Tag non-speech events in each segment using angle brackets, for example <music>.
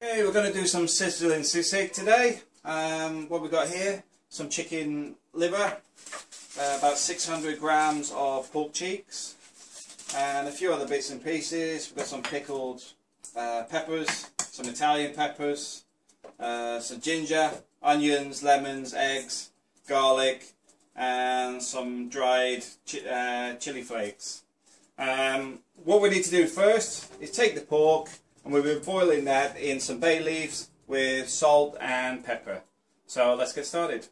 Okay, we're going to do some sizzling sisig today. Um, what we've got here, some chicken liver, uh, about 600 grams of pork cheeks, and a few other bits and pieces. We've got some pickled uh, peppers, some Italian peppers, uh, some ginger, onions, lemons, eggs, garlic, and some dried chi uh, chili flakes. Um, what we need to do first is take the pork, and we'll be boiling that in some bay leaves with salt and pepper. So let's get started.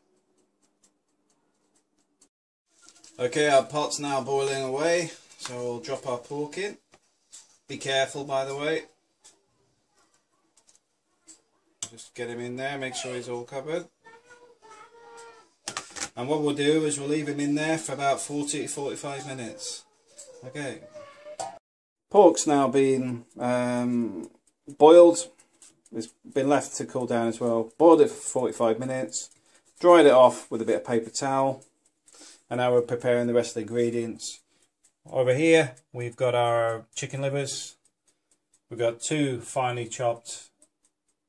Okay, our pot's now boiling away, so we'll drop our pork in. Be careful, by the way. Just get him in there, make sure he's all covered. And what we'll do is we'll leave him in there for about 40 45 minutes. Okay. Pork's now been um, boiled. It's been left to cool down as well. Boiled it for 45 minutes. Dried it off with a bit of paper towel. And now we're preparing the rest of the ingredients. Over here we've got our chicken livers. We've got two finely chopped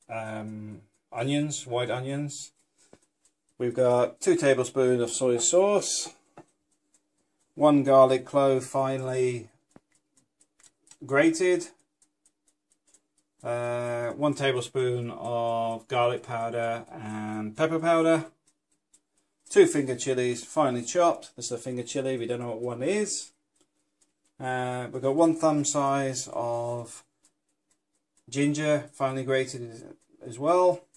um, onions, white onions. We've got two tablespoons of soy sauce, one garlic clove finely grated, uh, one tablespoon of garlic powder and pepper powder, two finger chilies finely chopped. This is a finger chili, we don't know what one is. Uh, we've got one thumb size of ginger finely grated as well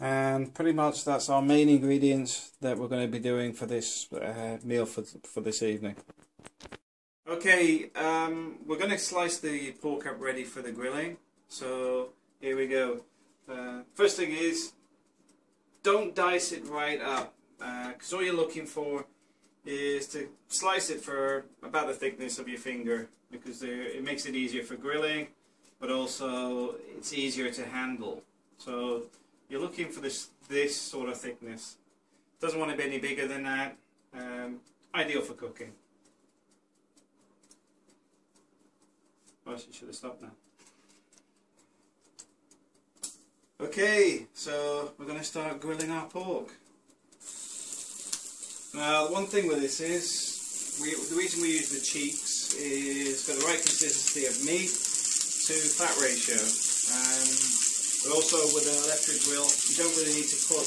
and pretty much that's our main ingredients that we're going to be doing for this uh, meal for, for this evening. Okay, um, we're going to slice the pork up ready for the grilling. So here we go. Uh, first thing is, don't dice it right up because uh, all you're looking for is to slice it for about the thickness of your finger because it makes it easier for grilling but also it's easier to handle. So you're looking for this this sort of thickness. Doesn't want to be any bigger than that. Um, ideal for cooking. She should have stopped now. Okay, so we're going to start grilling our pork. Now, the one thing with this is, we, the reason we use the cheeks is for the right consistency of meat to fat ratio. Um, but also with an electric grill, you don't really need to put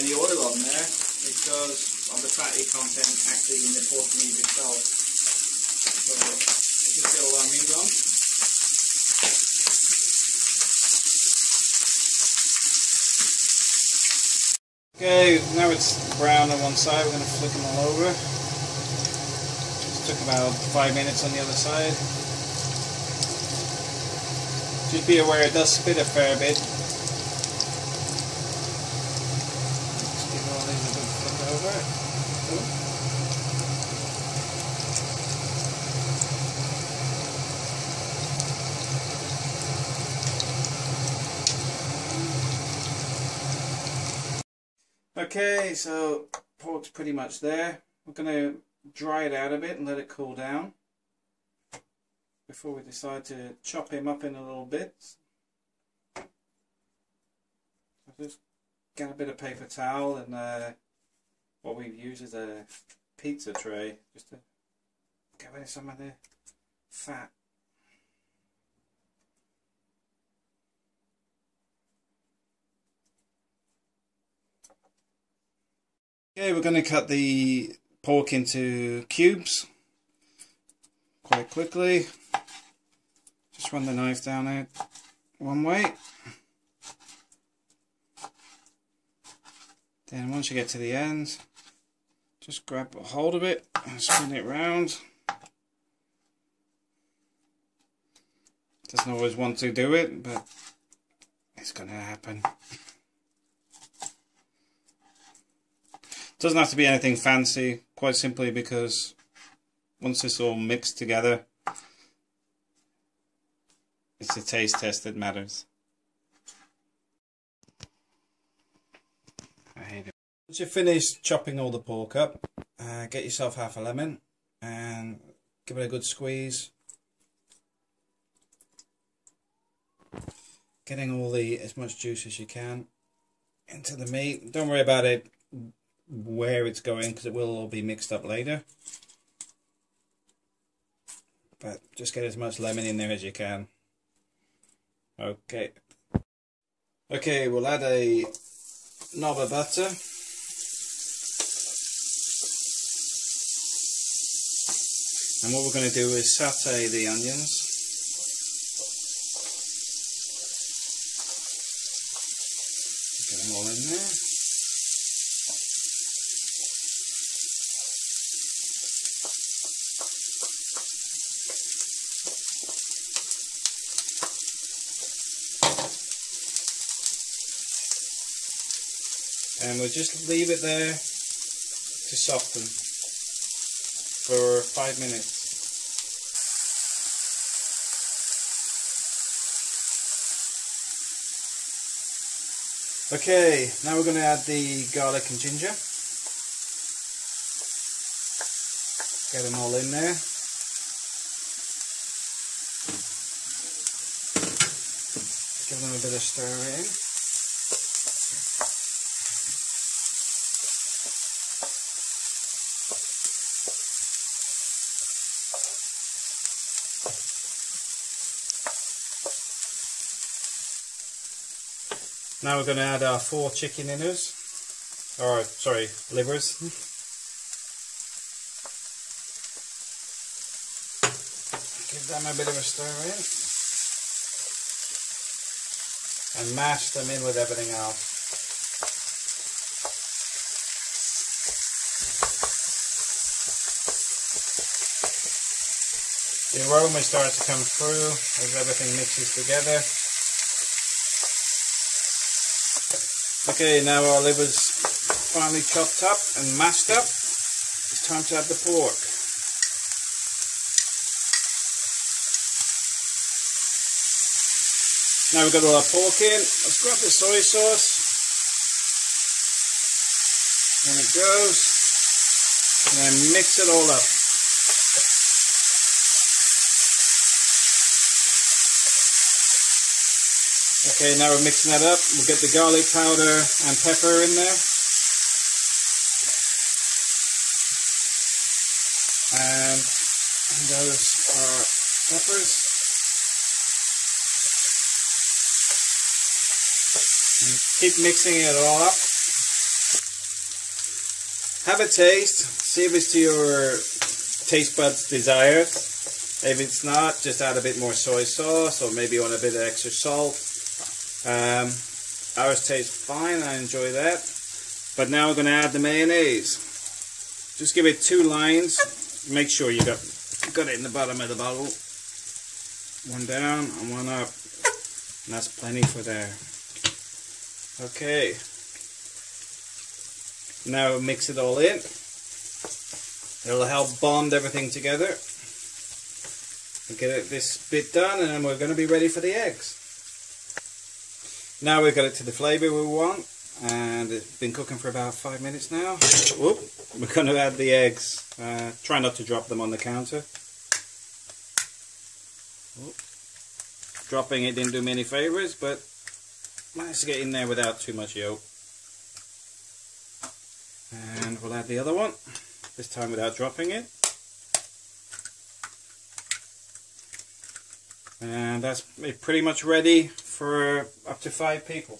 any oil on there because of the fatty content actually in the pork meat itself. So just get all our meat on. Okay, now it's brown on one side, we're going to flick them all over. Just took about five minutes on the other side. Just be aware it does spit a fair bit. Give all these a good flip over. Okay, so pork's pretty much there. We're going to dry it out a bit and let it cool down before we decide to chop him up in a little bit. I'll just get a bit of paper towel and uh, what we've used is a pizza tray just to get rid of some of the fat. Okay, we're going to cut the pork into cubes quite quickly. Just run the knife down it one way. Then once you get to the end, just grab a hold of it and spin it round. Doesn't always want to do it, but it's going to happen. <laughs> Doesn't have to be anything fancy, quite simply because once it's all mixed together, it's the taste test that matters. I hate it. Once you've finished chopping all the pork up, uh, get yourself half a lemon and give it a good squeeze. getting all the as much juice as you can into the meat. Don't worry about it where it's going because it will all be mixed up later. But just get as much lemon in there as you can. Okay. Okay, we'll add a knob of butter. And what we're going to do is saute the onions. Get them all in there. And we'll just leave it there to soften for five minutes. Okay, now we're going to add the garlic and ginger. Get them all in there. Give them a bit of stir Now we're going to add our four chicken inners, or sorry, livers. Give them a bit of a stir in. And mash them in with everything else. The aroma starts to come through as everything mixes together. Okay, now our liver's finally chopped up and mashed up. It's time to add the pork. Now we've got all our pork in. Let's grab the soy sauce. And it goes. And then mix it all up. Okay, now we're mixing that up. We'll get the garlic powder and pepper in there. And those are peppers. And keep mixing it all up. Have a taste. See if it's to your taste buds desires. If it's not, just add a bit more soy sauce or maybe you want a bit of extra salt. Um, ours tastes fine, I enjoy that. But now we're going to add the mayonnaise. Just give it two lines. Make sure you got, got it in the bottom of the bottle. One down and one up. And that's plenty for there. Okay. Now mix it all in. It'll help bond everything together. Get this bit done and then we're going to be ready for the eggs. Now we've got it to the flavour we want and it's been cooking for about five minutes now. Whoop, we're going to add the eggs. Uh, try not to drop them on the counter. Whoop. Dropping it didn't do me any favours but managed to get in there without too much yolk. And we'll add the other one, this time without dropping it. And that's pretty much ready for up to five people.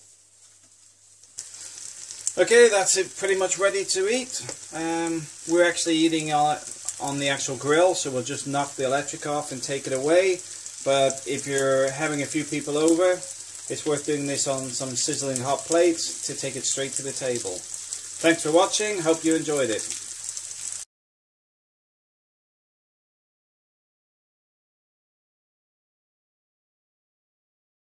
Okay, that's it pretty much ready to eat. Um, we're actually eating on, on the actual grill, so we'll just knock the electric off and take it away. But if you're having a few people over, it's worth doing this on some sizzling hot plates to take it straight to the table. Thanks for watching, hope you enjoyed it.